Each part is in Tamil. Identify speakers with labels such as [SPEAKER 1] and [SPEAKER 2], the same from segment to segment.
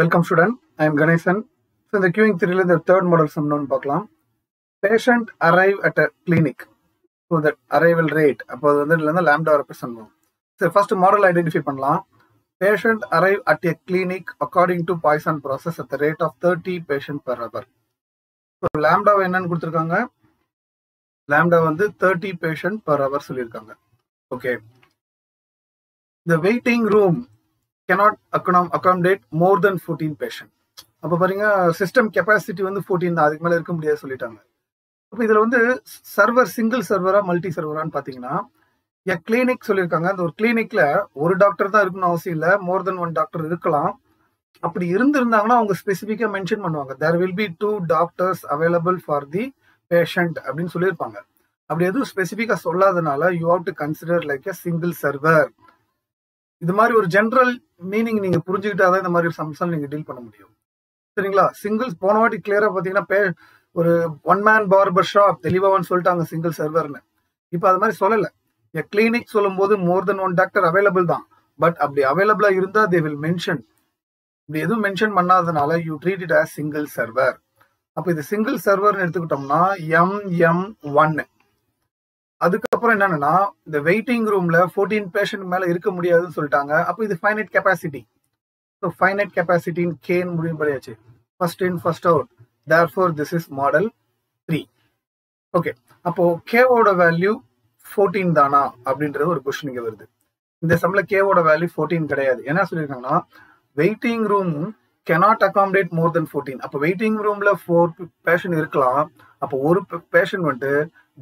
[SPEAKER 1] Welcome student I am Ganesan so இந்த கியூயிங் த்ரீல இந்த தேர்ட் மாடல் சம்னு பார்க்கலாம். Patient arrive at a clinic so that arrival rate அப்போ அது வந்து இதுல இருந்து லேம்டா ரெப்ரசன்ட் பண்ணும் சரி ஃபர்ஸ்ட் மாடல் ஐடென்டிஃபை பண்ணலாம். Patient arrive at a clinic according to Poisson process at the rate of thirty patient per hour so லேம்டாவை என்னன்னு கொடுத்துருக்காங்க? லேம்டா வந்து தேர்ட்டி பேஷண்ட் பர் அவர் சொல்லியிருக்காங்க. Okay the waiting room cannot accom- accommodate more than 14 patient. அப்ப பாருங்க சிஸ்டம் கெப்பாசிட்டி வந்து 14 தான். அதுக்கு மேல இருக்க முடியாது சொல்லிட்டாங்க. அப்ப இதுல வந்து சர்வர் சிங்கிள் சர்வரா மல்டி சர்வரான்னு பாத்தீங்கன்னா எ கிளினிக் சொல்லியிருக்காங்க. அந்த ஒரு கிளினிக்ல ஒரு டாக்டர் தான் இருக்கணும் அவசியம் இல்ல. மோர் தென் ஒன் டாக்டர் இருக்கலாம். அப்படி இருந்திருந்தாங்கன்னா அவங்க ஸ்பெசிஃபிக்காக மென்ஷன் பண்ணுவாங்க. There will be two doctors available for the patient அப்படின்னு சொல்லியிருப்பாங்க. அப்படி எதுவும் ஸ்பெசிஃபிக்காக சொல்லாதனால you have to consider like a single server இது மாதிரி ஒரு ஜென்ரல் மீனிங் நீங்கள் புரிஞ்சுக்கிட்டாதான் இந்த மாதிரி சம்சம் நீங்கள் டீல் பண்ண முடியும். சரிங்களா? சிங்கிள்ஸ் போன வாட்டி கிளியராக பார்த்தீங்கன்னா பே ஒரு ஒன் மேன் பார்பர் ஷாப் தெளிவான்னு சொல்லிட்டாங்க சிங்கிள் சர்வர்னு இப்போ அது மாதிரி சொல்லலை. என் கிளினிக் சொல்லும் போது more than one doctor available தான். பட் அப்படி அவைலபிளா இருந்தா தே வில் மென்ஷன் இப்படி எதுவும் mention பண்ணாதனால you treat it as single server அப்போ இது சிங்கிள் சர்வர்னு எடுத்துக்கிட்டோம்னா எம் எம் ஒன்னு அதுக்கப்புறம் என்னன்னா இந்த வெயிட்டிங் ரூம்ல ஃபோர்டீன் பேஷண்ட் மேல இருக்க முடியாதுன்னு சொல்லிட்டாங்க. அப்போ இது ஃபைனைட் கெப்பாசிட்டி ஸோ ஃபைனைட் கெப்பாசிட்டின்னு கேன் முடிவு படியாச்சு first in first out therefore this is model three okay அப்போ கேவோட வேல்யூ ஃபோர்டீன் தானா? அப்படின்றது ஒரு கொஸ்டின் இங்க வருது. இந்த சம்ல கேவோட வேல்யூ ஃபோர்டீன் கிடையாது. என்ன சொல்லியிருக்காங்கன்னா waiting room cannot accommodate more than fourteen அப்போ வெயிட்டிங் ரூம்ல ஃபோர் பேஷண்ட் இருக்கலாம். அப்போ ஒரு பேஷண்ட் வந்துட்டு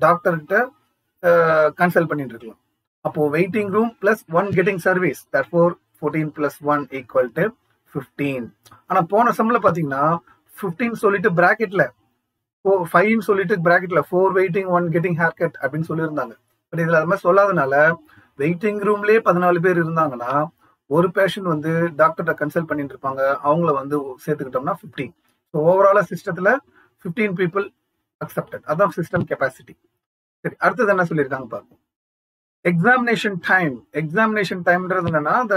[SPEAKER 1] டாக்டர்கிட்ட கன்சல்ட் பண்ணிட்டு இருக்கலாம். அப்போ waiting room plus one getting service that four fourteen plus one equal to fifteen ஆனா போன சம்ல பாத்தீங்கன்னா ஃபிஃப்டீன் சொல்லிட்டு பிராக்கெட்ல ஃபைவ்னு சொல்லிட்டு பிராக்கெட்ல four waiting one getting haircut அப்படின்னு சொல்லியிருந்தாங்க. பட் இதுல அது மாதிரி சொல்லாதனால வெயிட்டிங் ரூம்லேயே பதினாலு பேர் இருந்தாங்கன்னா ஒரு பேஷண்ட் வந்து டாக்டர்கிட்ட கன்சல்ட் பண்ணிட்டு இருப்பாங்க. அவங்கள வந்து சேர்த்துக்கிட்டோம்னா ஃபிஃப்டீன் ஸோ ஓவராலா சிஸ்டத்துல ஃபிஃப்டீன் பீப்புள் அக்செப்டட் அதான் சிஸ்டம் கெப்பாசிட்டி சரி அடுத்தது என்ன சொல்லியிருக்காங்க பார்ப்போம். எக்ஸாமினேஷன் டைம் எக்ஸாமினேஷன் டைம்ன்றது என்னன்னா அந்த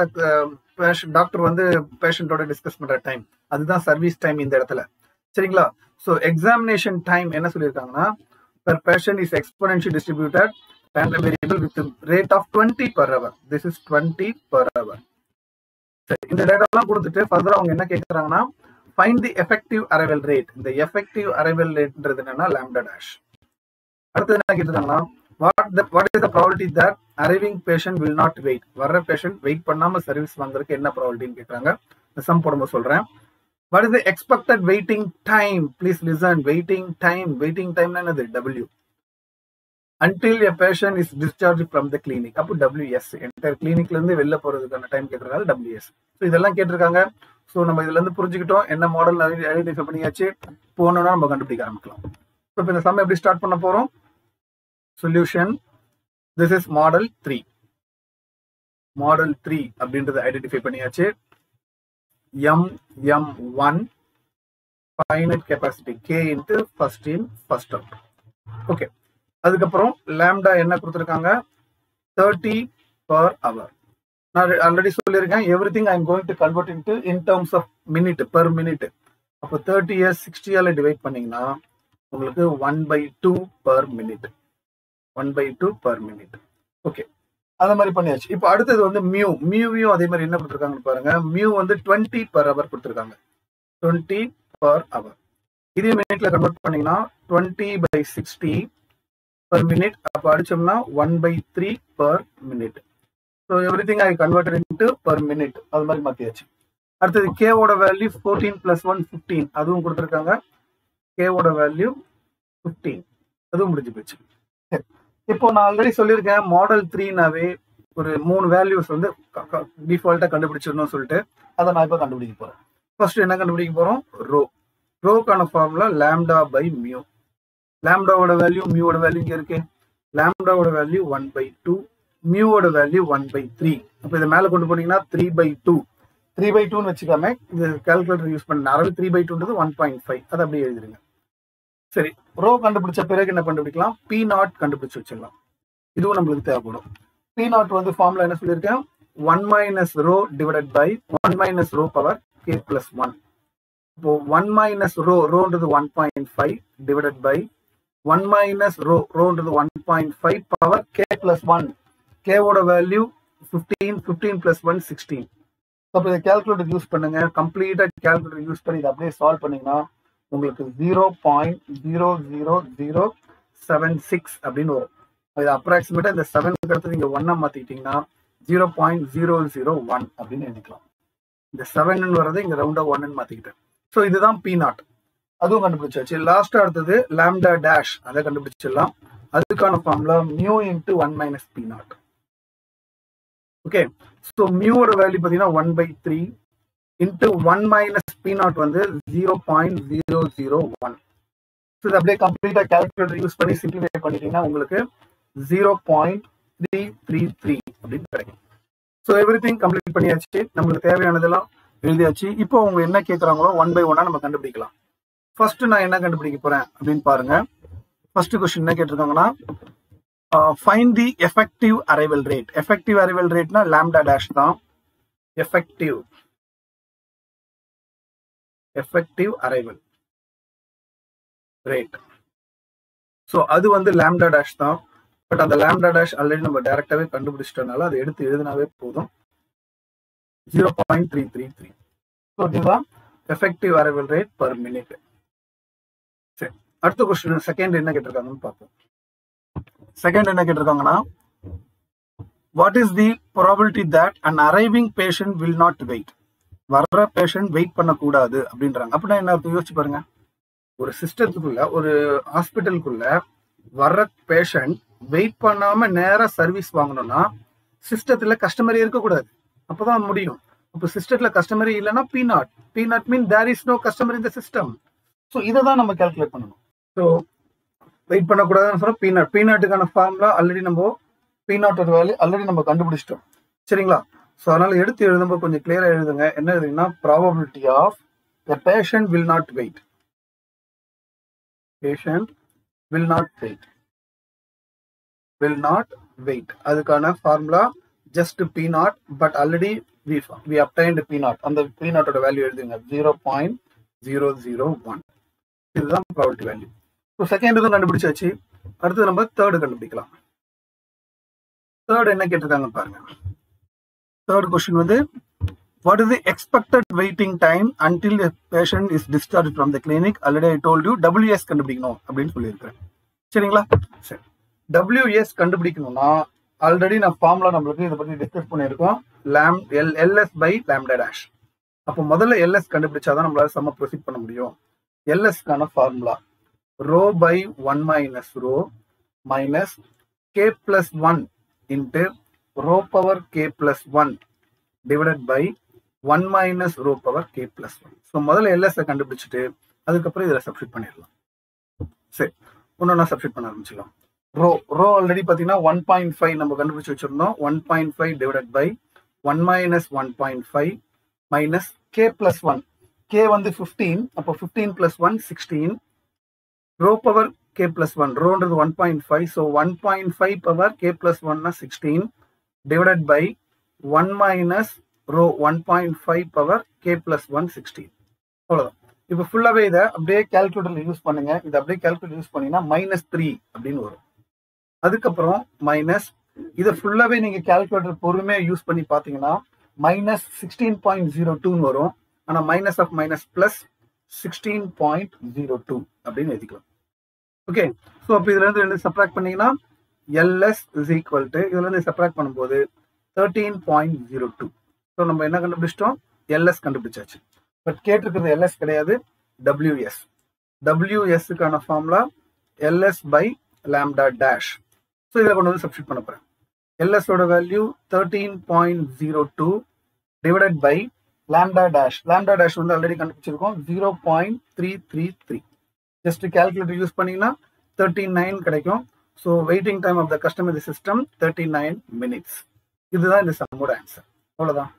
[SPEAKER 1] டாக்டர் வந்து பேஷண்டோட டிஸ்கஸ் பண்ற டைம் அதுதான் சர்வீஸ் டைம் இந்த இடத்துல. சரிங்களா? ஸோ எக்ஸாமினேஷன் டைம் என்ன சொல்லியிருக்காங்கன்னா per patient is exponential distributed random variable with the rate of 20 per hour. This is 20 per இந்த டேட்டாலாம் கொடுத்துட்டு ஃபர்தர் அவங்க என்ன கேட்கறாங்கன்னா find the effective arrival rate இந்த எஃபெக்டிவ் அரைவல் ரேட்ன்றது என்னன்னா லேம்டா டேஷ் அடுத்தது என்ன கேட்டிருக்காங்கன்னா what the what is the property that arriving patient will not wait வர்ற பேஷண்ட் வெயிட் பண்ணாம சர்வீஸ் வாங்குறதுக்கு என்ன ப்ராபர்ட்டின்னு கேட்குறாங்க சம் போடும்போது சொல்றேன். What is the expected waiting time please listen waiting time waiting time என்னது? W until a patient is discharge from the clinic அப்போ டபிள்யூஎஸ் என்டையர் கிளினிக்ல இருந்து வெளில போறதுக்கான டைம் கேட்கறதால டபிள்யூஎஸ் ஸோ இதெல்லாம் கேட்டிருக்காங்க. ஸோ நம்ம இதுல இருந்து புரிஞ்சுக்கிட்டோம். என்ன மாடல் ஐடென்டிஃபை பண்ணியாச்சு. போனோம்னா நம்ம கண்டுபிடிக்க ஆரம்பிக்கலாம். ஸோ இப்போ இந்த சம் எப்படி ஸ்டார்ட் பண்ண போறோம்? Solution this is model three model three அப்படின்றத ஐடென்டிஃபை பண்ணியாச்சு. M M one finite capacity K into first in first out okay அதுக்கப்புறம் லேம்டா என்ன கொடுத்துருக்காங்க? தேர்ட்டி பர் அவர் நான் ஆல்ரெடி சொல்லியிருக்கேன் everything I going to convert into in terms of minute per minute அப்போ தேர்ட்டி இயர்ஸ் சிக்ஸ்டியால டிவைட் பண்ணீங்கன்னா உங்களுக்கு one by two per minute one by two per minute okay அந்த மாதிரி பண்ணியாச்சு. இப்போ அடுத்தது வந்து மியூ மியூவையும் அதே மாதிரி என்ன கொடுத்துருக்காங்கன்னு பாருங்க. மியூ வந்து டுவெண்ட்டி பர் அவர் கொடுத்துருக்காங்க. டுவெண்ட்டி பர் அவர் இதே மினிட்ல கன்வெர்ட் பண்ணீங்கன்னா twenty by sixty per minute அப்போ அடிச்சோம்னா one by three per minute so everything I convert into per minute அது மாதிரி மாற்றியாச்சு அடுத்தது கேவோட value fourteen plus one fifteen அதுவும் கொடுத்துருக்காங்க. கேவோட வேல்யூ ஃபிஃப்டீன் அதுவும் முடிஞ்சு போச்சு. இப்போ நான் ஆல்ரெடி சொல்லியிருக்கேன் மாடல் த்ரீனாவே ஒரு மூணு வேல்யூஸ் வந்து டிஃபால்ட்டாக கண்டுபிடிச்சிடணும்னு சொல்லிட்டு அதை நான் இப்போ கண்டுபிடிக்க போகிறேன் ஃபர்ஸ்ட் என்ன கண்டுபிடிக்க போகிறோம் ரோ ரோக்கான ஃபார்முலா லேம்டா பை மியூ லேம்டாவோட வேல்யூ மியூவோட வேல்யூ இங்கே இருக்கு. லேம்டாவோட வேல்யூ ஒன் பை டூ மியூவோட வேல்யூ ஒன் பை த்ரீ அப்போ இதை மேலே கொண்டு போனீங்கன்னா three by two three by டூன்னு வச்சுக்காம இது கால்குலேட்டர் யூஸ் பண்ண அறவே த்ரீ பை டூன்றது ஒன் பாயிண்ட் ஃபைவ் அதை அப்படியே எழுதிருங்க. சரி ரோ கண்டுபிடிச்ச பிறகு என்ன கண்டுபிடிக்கலாம்? பி நாட் கண்டுபிடிச்சு வச்சிடலாம். இதுவும் நம்மளுக்கு தேவைப்படும். பி நாட் வந்து ஃபார்ம்ல என்ன சொல்லியிருக்கேன்? One minus rho divided by one minus rho power K plus one இப்போ one minus rho ரோன்றது one point five divided by one minus rho ரோன்றது one point five power K plus one கேவோட value fifteen fifteen plus one sixteen அப்போ இதை கேல்குலேட்டர் யூஸ் பண்ணுங்க. கம்ப்ளீட்டாக கேல்குலேட்டர் யூஸ் பண்ணி இதை அப்படியே சால்வ் பண்ணீங்கன்னா உங்களுக்கு zero point zero zero zero seven six அப்படின்னு வரும். இது அப்ராக்சிமேட்டாக இந்த செவன் அடுத்து நீங்கள் ஒன்னா மாத்திக்கிட்டீங்கன்னா zero point zero zero one அப்படின்னு நினைக்கலாம் இந்த செவன் வர்றது இங்கே ரவுண்டாக ஒன்னு மாற்றிக்கிட்டேன் ஸோ இதுதான் பி நாட் அதுவும் கண்டுபிடிச்சாச்சு. லாஸ்டா அடுத்தது லாம்டா டேஷ் அதை கண்டுபிடிச்சிடலாம். அதுக்கான formula mu into one minus P naught okay so மியூவோட value பார்த்தீங்கன்னா one by three into one minus P naught வந்து zero point zero zero one so இது அப்படியே கம்ப்ளீட்டாக கேல்குலேட்டர் யூஸ் பண்ணி சிம்பிளிஃபை பண்ணிட்டீங்கன்னா உங்களுக்கு zero point three three three அப்படின்னு கிடைக்கும். ஸோ எவ்ரி திங் கம்ப்ளீட் பண்ணியாச்சு. நம்மளுக்கு தேவையானதெல்லாம் எழுதியாச்சு. இப்போ அவங்க என்ன கேட்குறாங்களோ ஒன் பை ஒன்னா நம்ம கண்டுபிடிக்கலாம். ஃபர்ஸ்ட் நான் என்ன கண்டுபிடிக்க போறேன் அப்படின்னு பாருங்க. ஃபர்ஸ்ட் கொஸ்டின் என்ன கேட்டிருக்காங்கன்னா find the effective arrival rate effective arrival ரேட்னா lambda dash தான். Effective effective arrival rate so அது வந்து லேம்டா டேஷ் தான். பட் அந்த லேம்டா டேஷ் ஆல்ரெடி நம்ம டைரக்டாவே கண்டுபிடிச்சிட்டனால அதை எடுத்து எழுதினாவே போதும். Zero point three three three so இதுதான் effective arrival rate per minute அடுத்த கொஸ்டின் செகண்ட் என்ன கேட்டிருக்காங்கன்னு பார்ப்போம். செகண்ட் என்ன கேட்டிருக்காங்கன்னா what is the probability that and arriving patient will not wait வர்ற பேஷண்ட் வெயிட் பண்ணக்கூடாது அப்படின்றாங்க. அப்படின்னா என்ன அர்த்தம்? யோசிச்சு பாருங்க. ஒரு சிஸ்டத்துக்குள்ள ஒரு ஹாஸ்பிட்டலுக்குள்ள வர்ற பேஷண்ட் வெயிட் பண்ணாம நேரா சர்வீஸ் வாங்கணும்னா சிஸ்டத்துல கஸ்டமரே இருக்கக்கூடாது. அப்பதான் முடியும். அப்போ சிஸ்டத்துல கஸ்டமரே இல்லைன்னா P naught P naught mean there is no customer in the system so இதை தான் நம்ம கால்குலேட் பண்ணணும். ஸோ வெயிட் பண்ணக்கூடாதுன்னு சொன்னா பீநாட் பீநாட்டுக்கான ஃபார்முலா ஆல்ரெடி நம்ம பீநாட்டோட வேல்யூ ஆல்ரெடி நம்ம கண்டுபிடிச்சிட்டோம். சரிங்களா? ஸோ அதனால எடுத்து எழுதும்போது கொஞ்சம் கிளியராக எழுதுங்க. என்ன எழுதுங்கன்னா probability of the patient will not wait patient will not wait will not wait அதுக்கான formula just P naught but already we we obtained P naught அந்த பி நாட்டோட வேல்யூ எழுதுங்க. Zero point zero zero one இதுதான் ப்ராபர்ட்டி வேல்யூ ஸோ செகண்ட் இதுவும் கண்டுபிடிச்சாச்சு. அடுத்து நம்ம தேர்டு கண்டுபிடிக்கலாம். தேர்ட் என்ன கேட்டிருக்காங்க பாருங்க. தேர்ட் கொஸ்டின் வந்து what is the expected waiting time until patient is discharge from the clinic already I told you WS கண்டுபிடிக்கணும் அப்படின்னு சொல்லியிருக்கிறேன். சரிங்களா? சரி. டபிள்யூஎஸ் கண்டுபிடிக்கணும்னா ஆல்ரெடி நான் ஃபார்முலா நம்மளுக்கு இதை பத்தி டிஸ்கஸ் பண்ணியிருக்கோம். லேம் L LS by lambda dash அப்போ முதல்ல எல்எஸ் கண்டுபிடிச்சாதான் நம்மளால செம்ம ப்ரொசீட் பண்ண முடியும். எல்எஸ்க்கான formula rho by one minus rho minus K plus one into rho power K plus one divided by one minus rho power K plus one so முதல்ல எல்எஸ் கண்டுபிடிச்சிட்டு அதுக்கப்புறம் இதில் சப்ஸ்டிட் பண்ணிடலாம். சரி ஒன்று சப்ஸ்டிட் பண்ண ஆரம்பிச்சிடலாம். ரோ ரோ ஆல்ரெடி பார்த்தீங்கன்னா ஒன் பாயிண்ட் ஃபைவ் நம்ம கண்டுபிடிச்சி வச்சிருந்தோம். One point five divided by one minus one point five minus K plus one K வந்து ஃபிஃப்டீன் அப்போ fifteen plus one sixteen rho power K plus one ரோன்றது one point five so one point five power K plus ஒன்னா sixteen divided by one minus rho one point five power K plus one sixteen அவ்வளோதான் இப்போ ஃபுல்லாகவே இதை அப்படியே கால்குலேட்டர் யூஸ் பண்ணுங்க. இதை அப்படியே கேல்குலேட்டர் யூஸ் பண்ணீங்கன்னா மைனஸ் த்ரீ அப்படின்னு வரும். அதுக்கப்புறம் மைனஸ் இதை ஃபுல்லாகவே நீங்கள் கேல்குலேட்டர் பொறுமையாக யூஸ் பண்ணி பார்த்தீங்கன்னா மைனஸ் சிக்ஸ்டீன் பாயிண்ட் ஜீரோ டூன்னு வரும். ஆனால் minus of minus plus sixteen point zero two அப்படின்னு எழுதிக்கலாம். ஓகே ஸோ அப்போ இதுல இருந்து ரெண்டு சப்ராக்ட் பண்ணீங்கன்னா எல்எஸ் இஸ் ஈக்குவல் டு இதுல இருந்து சப்ராக்ட் பண்ணும்போது thirteen point zero two so நம்ம என்ன கண்டுபிடிச்சிட்டோம்? எல்எஸ் கண்டுபிடிச்சாச்சு. பட் கேட்டிருக்கிறது எல்எஸ் கிடையாது WS டபிள்யூஎஸ்க்கான formula LS by lambda dash so இதில் கொண்டு வந்து சப்ஸ்டிட் பண்ண போகிறேன் எல்எஸோட value thirteen point zero two divided by lambda dash lambda dash வந்து ஆல்ரெடி கண்டுபிடிச்சிருக்கோம் zero point three three three just calculator use பண்ணீங்கன்னா தேர்ட்டி நைன் கிடைக்கும் so waiting time of the customer system thirty nine minutes இதுதான் இந்த சம்மோட ஆன்சர் அவ்வளோதான்